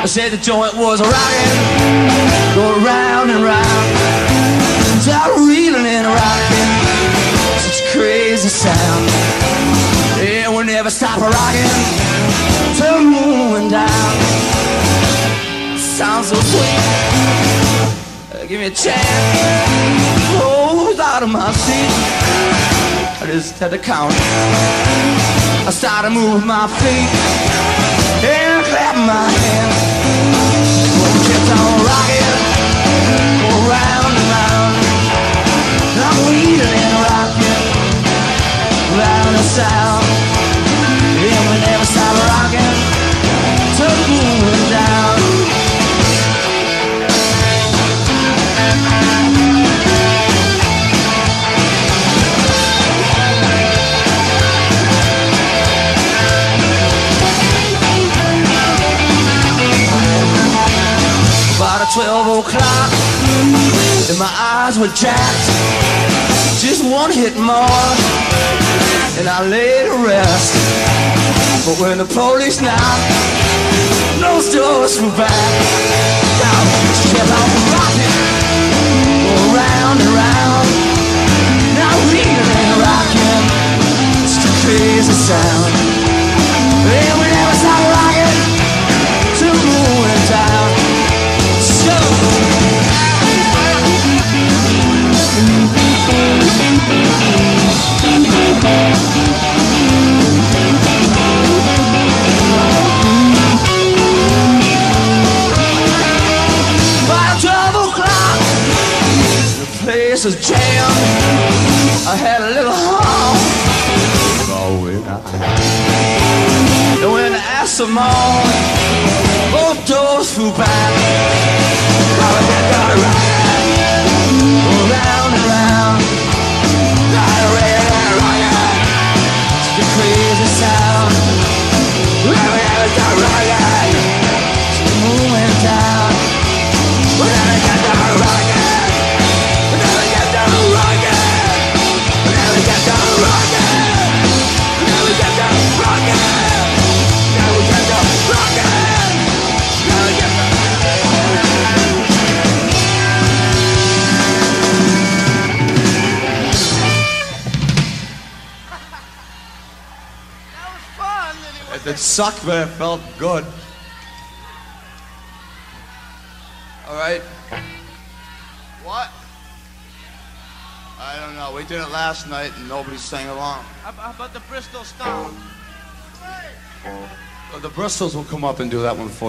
I said the joint was rocking, go round and round. Start reeling and rocking, such a crazy sound. Yeah, we'll never stop rocking till the moon went down. Sounds so sweet. Uh, Give me a chance. Rose out of my seat. I just had to count. I started moving my feet clapping my hands. 12 o'clock mm, And my eyes were jacked. Just one hit more And I lay to rest. But when the police knocked Those doors flew back. Now she kept on rocking Go round and round Now reeling and rocking It's a crazy sound place was jammed. I had a little going on. And when I all, both doors flew back. It, sucked, but it felt good. All right. What? I don't know. We did it last night and nobody sang along. How how about the Bristol Stomp? The Bristols will come up and do that one for you.